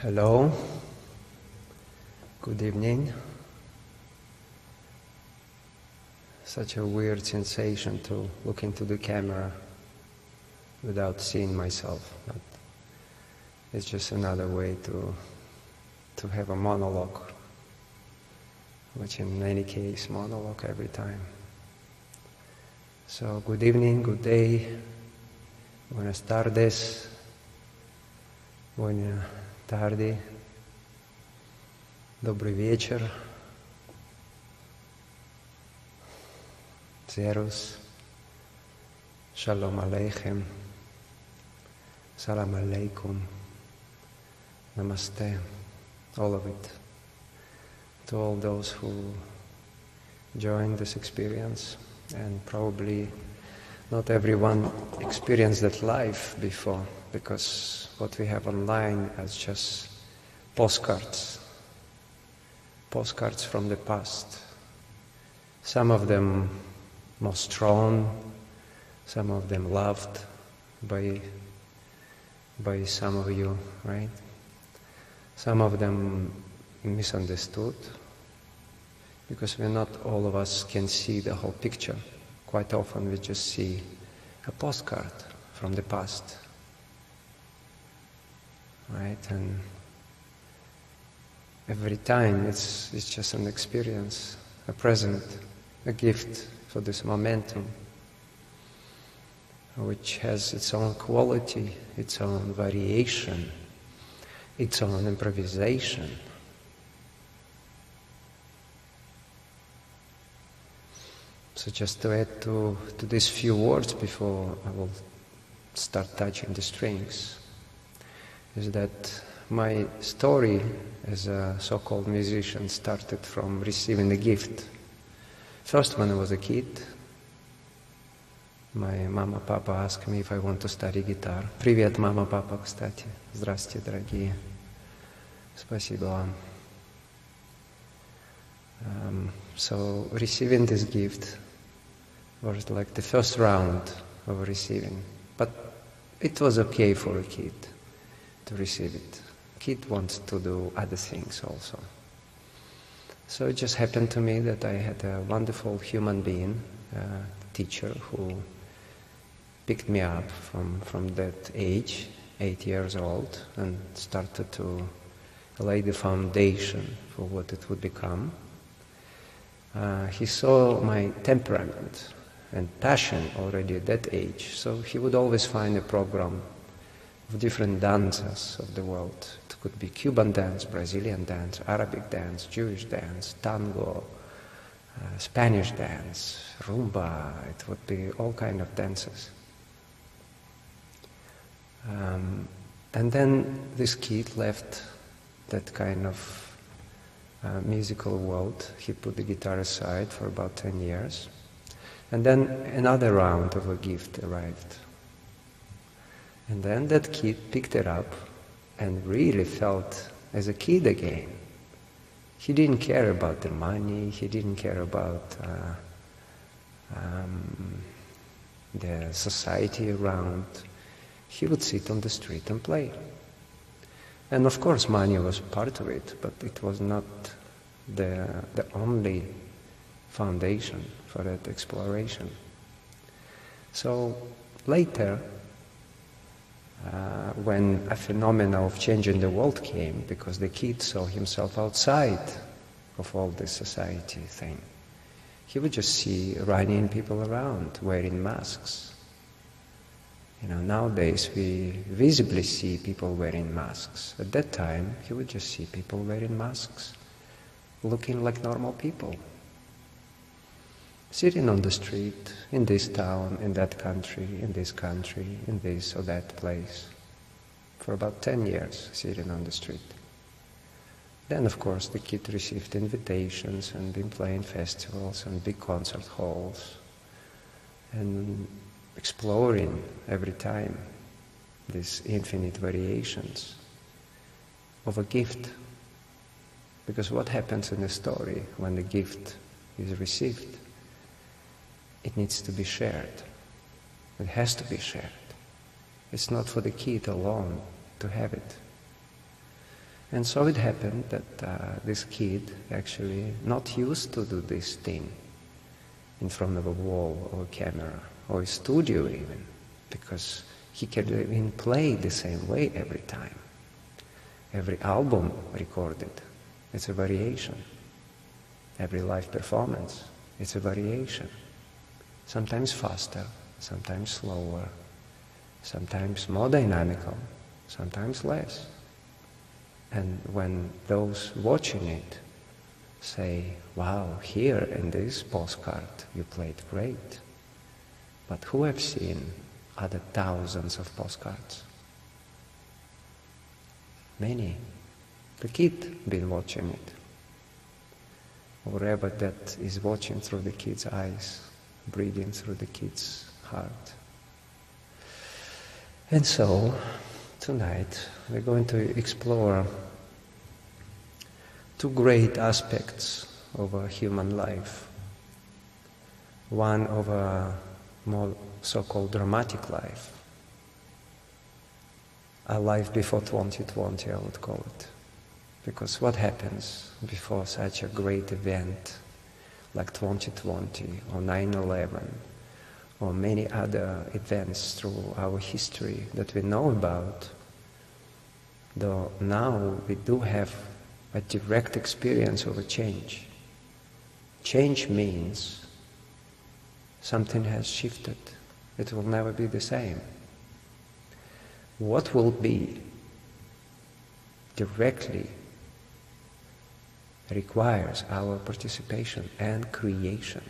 Hello. Good evening. Such a weird sensation to look into the camera without seeing myself. But it's just another way to to have a monologue, which in any case monologue every time. So good evening, good day, buenas tardes, buenas tarde, добрый вечер, Zerus, Shalom Aleichem, Salam Aleikum, Namaste, all of it. To all those who join this experience, and probably not everyone experienced that life before, because what we have online is just postcards, postcards from the past. Some of them most strong, some of them loved by, by some of you, right? Some of them misunderstood, because we're not all of us can see the whole picture. Quite often we just see a postcard from the past, right? And every time it's, it's just an experience, a present, a gift for this momentum, which has its own quality, its own variation, its own improvisation. So just to add to, to these few words before I will start touching the strings, is that my story as a so-called musician started from receiving a gift. First when I was a kid, my mama, papa asked me if I want to study guitar. Привет, мама, папа, кстати. Здравствуйте, дорогие. Спасибо вам. Um, so receiving this gift was like the first round of receiving. But it was okay for a kid to receive it. Kid wants to do other things also. So it just happened to me that I had a wonderful human being, a teacher, who picked me up from, from that age, eight years old, and started to lay the foundation for what it would become. Uh, he saw my temperament and passion already at that age, so he would always find a program of different dances of the world. It could be Cuban dance, Brazilian dance, Arabic dance, Jewish dance, tango, uh, Spanish dance, rumba, it would be all kind of dances. Um, and then this kid left that kind of uh, musical world. He put the guitar aside for about 10 years. And then another round of a gift arrived. And then that kid picked it up and really felt as a kid again. He didn't care about the money, he didn't care about uh, um, the society around. He would sit on the street and play. And of course money was part of it, but it was not the, the only foundation for that exploration. So later, uh, when a phenomenon of changing the world came, because the kid saw himself outside of all this society thing, he would just see running people around wearing masks. You know, nowadays we visibly see people wearing masks. At that time, he would just see people wearing masks, looking like normal people. Sitting on the street, in this town, in that country, in this country, in this or that place, for about 10 years, sitting on the street. Then, of course, the kid received invitations and been playing festivals and big concert halls and exploring every time these infinite variations of a gift. Because what happens in a story when the gift is received? It needs to be shared. It has to be shared. It's not for the kid alone to have it. And so it happened that uh, this kid actually not used to do this thing in front of a wall or a camera or a studio even, because he can even play the same way every time. Every album recorded, it's a variation. Every live performance, it's a variation. Sometimes faster, sometimes slower, sometimes more dynamical, sometimes less. And when those watching it say, wow, here in this postcard you played great, but who have seen other thousands of postcards? Many. The kid been watching it. Or Whoever that is watching through the kid's eyes, breathing through the kid's heart. And so, tonight, we're going to explore two great aspects of a human life. One of a more so-called dramatic life. A life before 2020, I would call it. Because what happens before such a great event like 2020 or 9-11 or many other events through our history that we know about, though now we do have a direct experience of a change. Change means something has shifted. It will never be the same. What will be directly requires our participation and creation.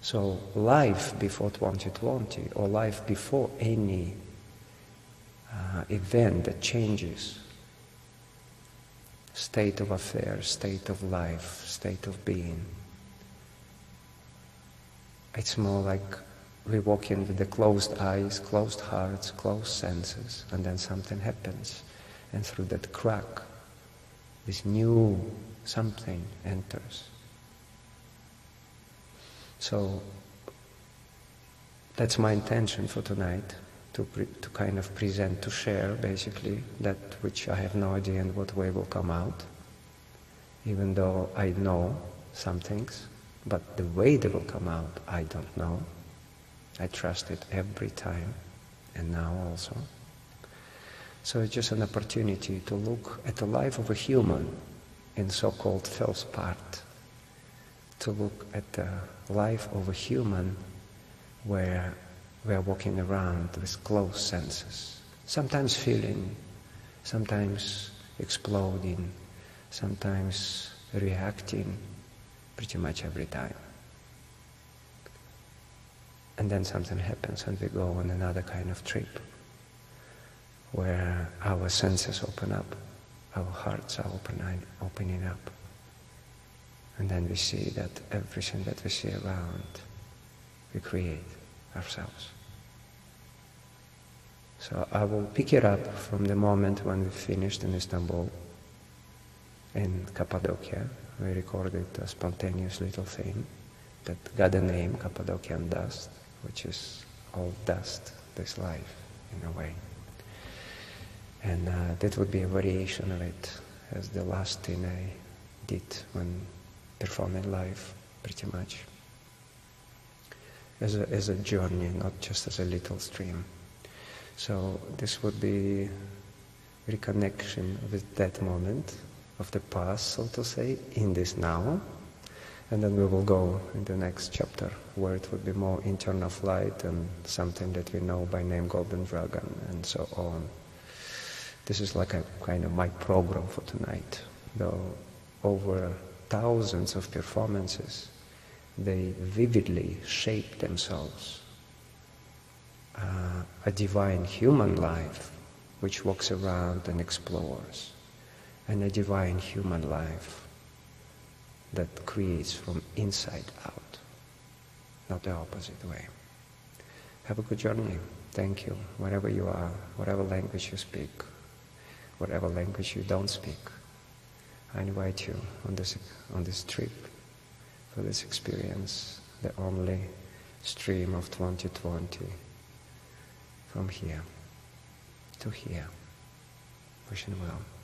So life before 2020 or life before any uh, event that changes state of affairs, state of life, state of being. It's more like we walk in with the closed eyes, closed hearts, closed senses, and then something happens. And through that crack, this new something enters. So that's my intention for tonight to, pre- to kind of present, to share basically that which I have no idea in what way will come out, even though I know some things, but the way they will come out, I don't know. I trust it every time, and now also. So it's just an opportunity to look at the life of a human in so-called first part, to look at the life of a human where we are walking around with closed senses, sometimes feeling, sometimes exploding, sometimes reacting, pretty much every time. And then something happens and we go on another kind of trip where our senses open up, our hearts are opening, opening up. And then we see that everything that we see around, we create ourselves. So I will pick it up from the moment when we finished in Istanbul, in Cappadocia. We recorded a spontaneous little thing that got a name, Cappadocian dust, which is all dust, this life, in a way. And uh, that would be a variation of it, as the last thing I did when performing live, pretty much. As a, as a journey, not just as a little stream. So this would be reconnection with that moment of the past, so to say, in this now. And then we will go in the next chapter where it would be more internal flight and something that we know by name Golden Dragon and so on. This is like a kind of my program for tonight. Though over thousands of performances, they vividly shape themselves uh, a divine human life which walks around and explores, and a divine human life that creates from inside out, not the opposite way. Have a good journey. Thank you, wherever you are, whatever language you speak, whatever language you don't speak. I invite you on this, on this trip for this experience, the only stream of 2020 from here to here. Wishing well.